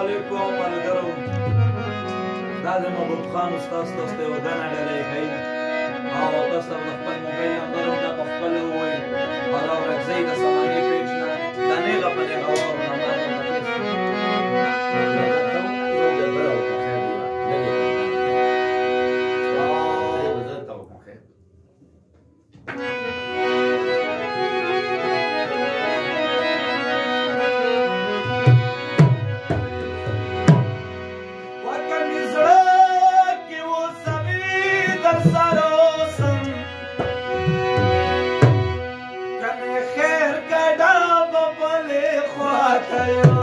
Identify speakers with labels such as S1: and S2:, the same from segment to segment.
S1: علیکم ملګرو دا د محبوب خان استاد تاسو ته ودانه ډالۍ کوي او تاسو خپل موبایل نمبر I'm Thank you.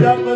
S1: Yeah.